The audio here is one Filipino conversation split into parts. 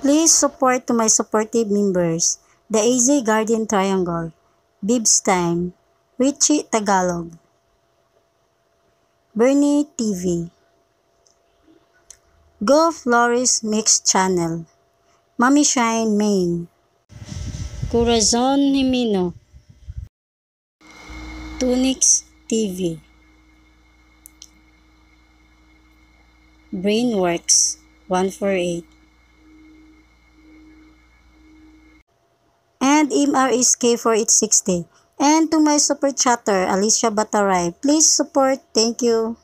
Please support to my supportive members, the AZ Guardian Triangle, Bibs Time, Richie Tagalog, Bernie TV, Go Flores Mix Channel, Mami Shine Main, Corazon Himino, Tunix TV, Brainworks 148, and MRSK 4860. And to my super chatter, Alicia Bataray, please support. Thank you.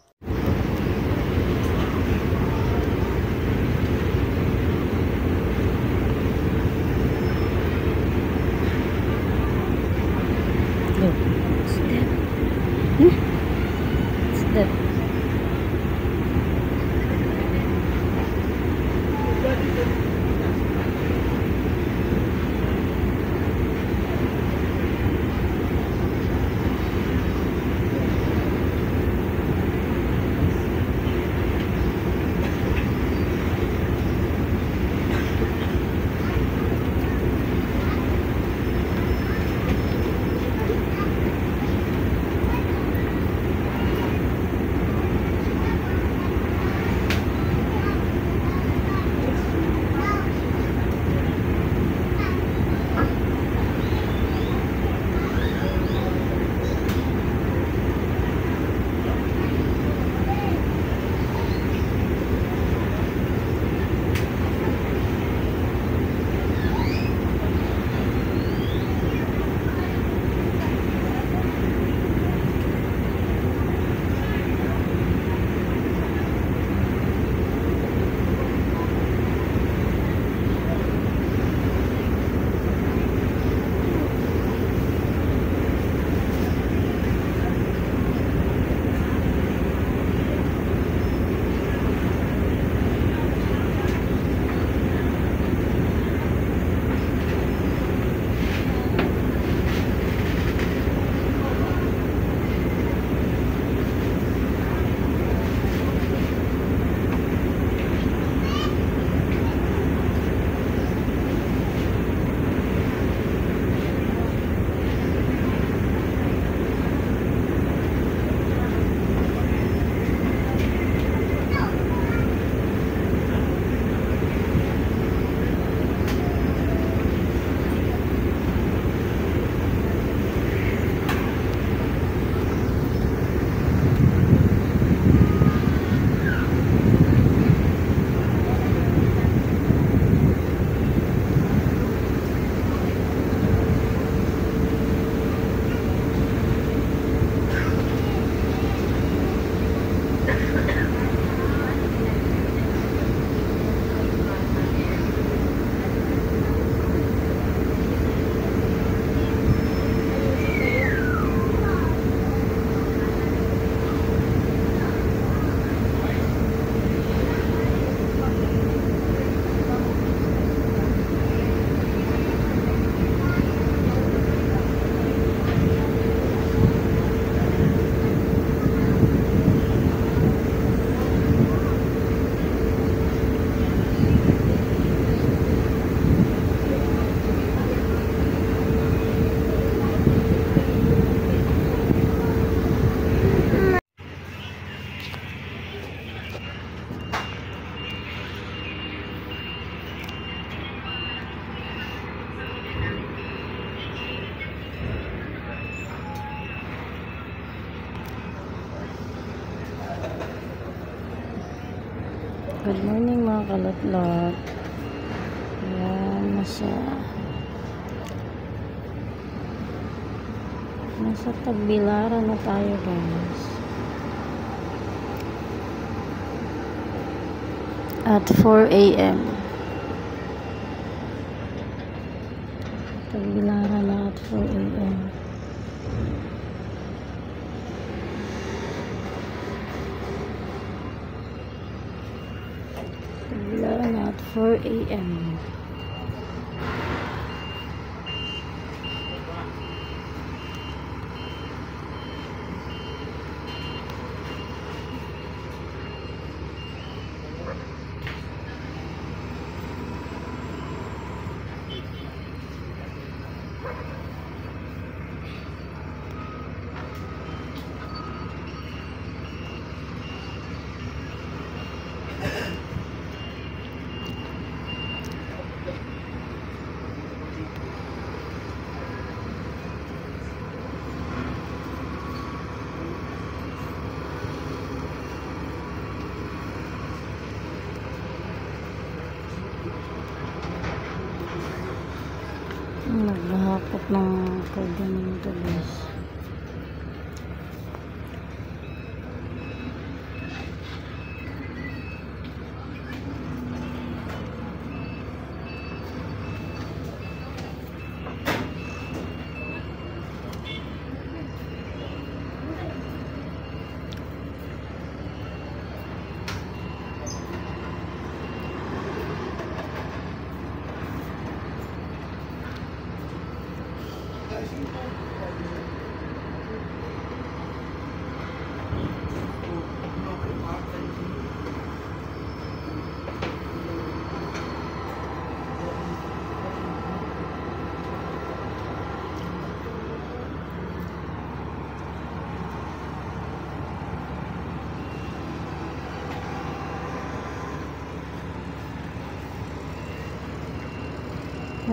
Good morning mga kalatlot. Ayan, nasa nasa Tagbilara na tayo guys. At 4 a.m. Tagbilara na at 4 a.m. Tagbilara na at 4 a.m. Hakot ng kargamento guys.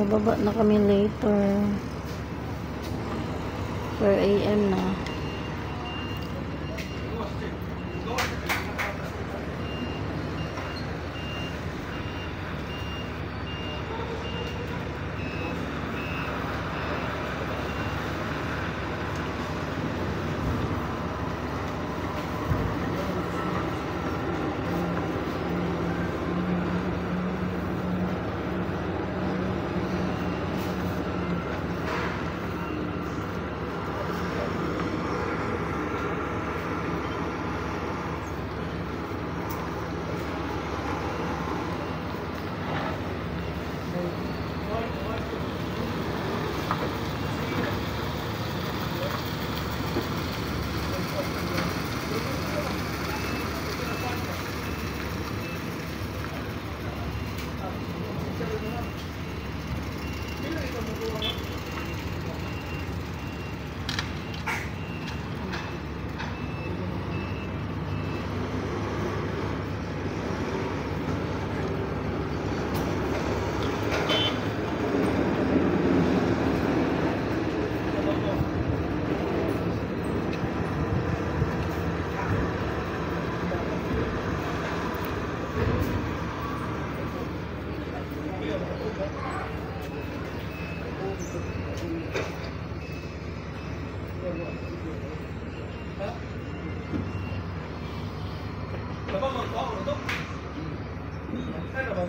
Bababa na kami later. 4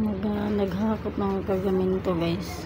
Mag, ah, naghakot ng kargamento guys.